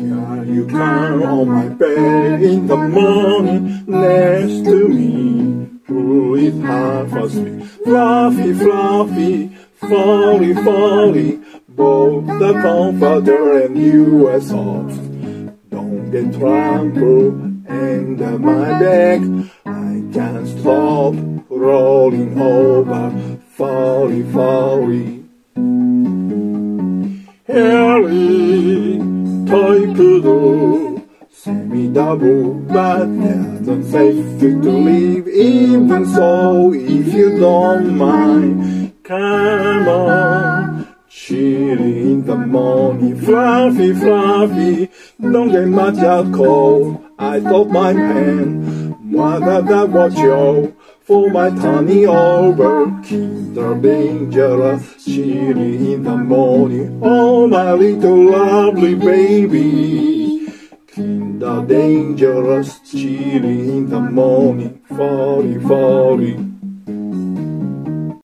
you come on my bed in the morning next to me. Who is half asleep? Fluffy, fluffy, folly, folly. Both the comforter and you are soft. Don't get trampled under my back. I can't stop rolling over. Folly, folly. Harry, toy poodle, semi-double, but doesn't safe to leave. Even so, if you don't mind, come on. Chilly in the morning, fluffy, fluffy, don't get much out cold. I don't mind pen, mother that watch you for my tiny over. Kinder dangerous, chilly in the morning. Oh, my little lovely baby. Kinder dangerous, chilly in the morning. Folly, folly.